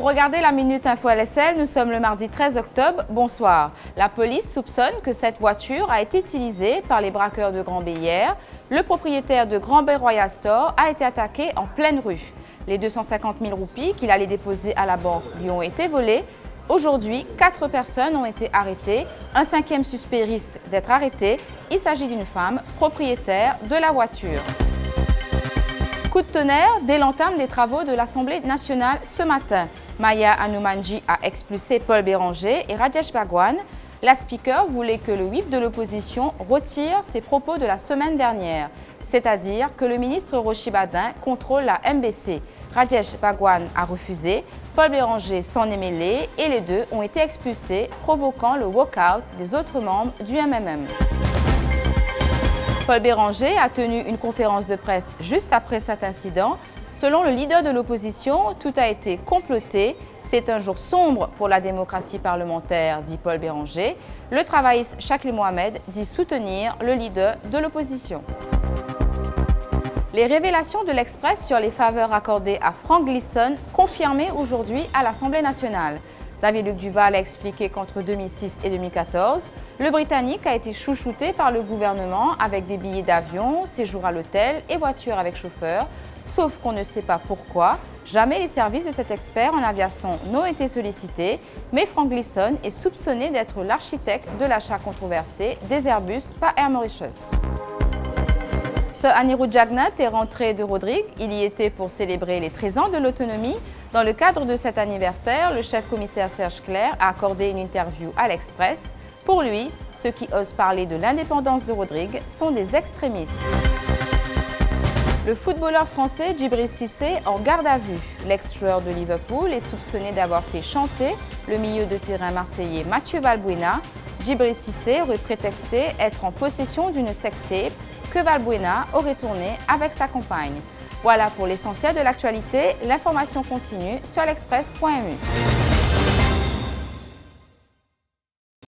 regardez la Minute Info LSL, nous sommes le mardi 13 octobre. Bonsoir. La police soupçonne que cette voiture a été utilisée par les braqueurs de Grand Bay hier. Le propriétaire de Grand Bay Royal Store a été attaqué en pleine rue. Les 250 000 roupies qu'il allait déposer à la banque lui ont été volées. Aujourd'hui, quatre personnes ont été arrêtées. Un cinquième suspect risque d'être arrêté. Il s'agit d'une femme propriétaire de la voiture. Coup de tonnerre dès l'entame des travaux de l'Assemblée nationale ce matin. Maya Anumanji a expulsé Paul Béranger et Rajesh Bhagwan. La speaker voulait que le whip de l'opposition retire ses propos de la semaine dernière, c'est-à-dire que le ministre Rochi Badin contrôle la MBC. Rajesh Bhagwan a refusé, Paul Béranger s'en est mêlé et les deux ont été expulsés, provoquant le walk-out des autres membres du MMM. Paul Béranger a tenu une conférence de presse juste après cet incident. Selon le leader de l'opposition, tout a été comploté. C'est un jour sombre pour la démocratie parlementaire, dit Paul Béranger. Le travailliste Chakli Mohamed dit soutenir le leader de l'opposition. Les révélations de l'Express sur les faveurs accordées à Frank Gleason confirmées aujourd'hui à l'Assemblée nationale. Xavier-Luc Duval a expliqué qu'entre 2006 et 2014, le Britannique a été chouchouté par le gouvernement avec des billets d'avion, séjours à l'hôtel et voitures avec chauffeur, sauf qu'on ne sait pas pourquoi. Jamais les services de cet expert en aviation n'ont été sollicités, mais Frank Gleason est soupçonné d'être l'architecte de l'achat controversé des Airbus par Air Mauritius. Ce Anirudh Jagnat est rentré de Rodrigue. Il y était pour célébrer les 13 ans de l'autonomie. Dans le cadre de cet anniversaire, le chef commissaire Serge Claire a accordé une interview à l'Express. Pour lui, ceux qui osent parler de l'indépendance de Rodrigue sont des extrémistes. Le footballeur français Djibril Cissé en garde à vue. L'ex-joueur de Liverpool est soupçonné d'avoir fait chanter le milieu de terrain marseillais Mathieu Valbuena. Djibril Cissé aurait prétexté être en possession d'une sextape que Valbuena aurait tourné avec sa compagne. Voilà pour l'essentiel de l'actualité. L'information continue sur l'express.mu.